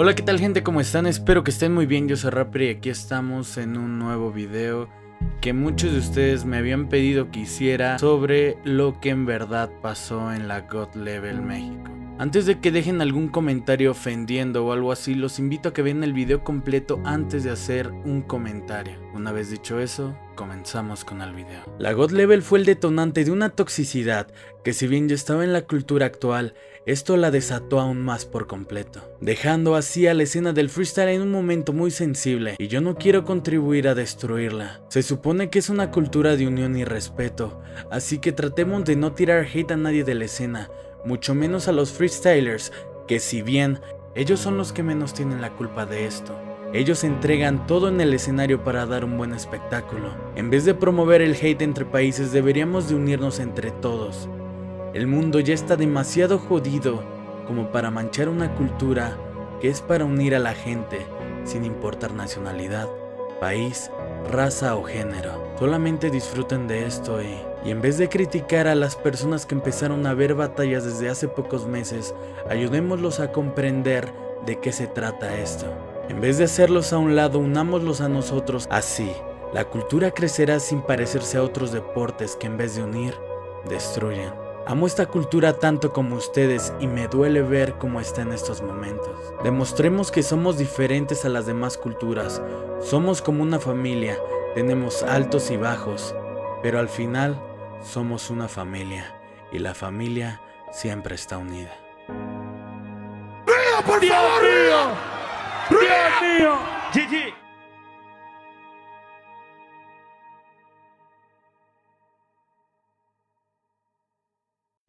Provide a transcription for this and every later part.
Hola, ¿qué tal gente? ¿Cómo están? Espero que estén muy bien. Yo soy Rapper y aquí estamos en un nuevo video que muchos de ustedes me habían pedido que hiciera sobre lo que en verdad pasó en la God Level México. Antes de que dejen algún comentario ofendiendo o algo así, los invito a que vean el video completo antes de hacer un comentario. Una vez dicho eso, comenzamos con el video. La God Level fue el detonante de una toxicidad que si bien ya estaba en la cultura actual, esto la desató aún más por completo, dejando así a la escena del freestyle en un momento muy sensible y yo no quiero contribuir a destruirla. Se supone que es una cultura de unión y respeto, así que tratemos de no tirar hate a nadie de la escena, mucho menos a los freestylers, que si bien ellos son los que menos tienen la culpa de esto. Ellos entregan todo en el escenario para dar un buen espectáculo. En vez de promover el hate entre países, deberíamos de unirnos entre todos. El mundo ya está demasiado jodido como para manchar una cultura que es para unir a la gente, sin importar nacionalidad, país, raza o género. Solamente disfruten de esto y, y en vez de criticar a las personas que empezaron a ver batallas desde hace pocos meses, ayudémoslos a comprender de qué se trata esto. En vez de hacerlos a un lado, unámoslos a nosotros. Así, la cultura crecerá sin parecerse a otros deportes que en vez de unir, destruyen. Amo esta cultura tanto como ustedes y me duele ver cómo está en estos momentos. Demostremos que somos diferentes a las demás culturas, somos como una familia, tenemos altos y bajos, pero al final somos una familia y la familia siempre está unida. ¡Río, por favor, río! ¡Río mío! GG.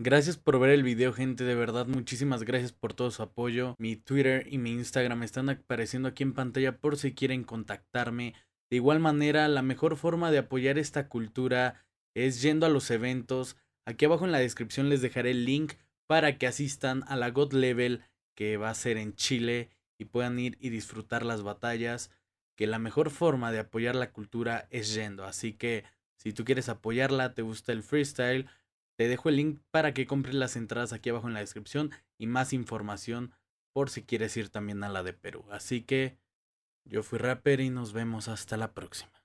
Gracias por ver el video gente, de verdad muchísimas gracias por todo su apoyo. Mi Twitter y mi Instagram están apareciendo aquí en pantalla por si quieren contactarme. De igual manera, la mejor forma de apoyar esta cultura es yendo a los eventos. Aquí abajo en la descripción les dejaré el link para que asistan a la God Level que va a ser en Chile y puedan ir y disfrutar las batallas. Que la mejor forma de apoyar la cultura es yendo. Así que si tú quieres apoyarla, te gusta el freestyle te dejo el link para que compres las entradas aquí abajo en la descripción y más información por si quieres ir también a la de Perú. Así que yo fui Rapper y nos vemos hasta la próxima.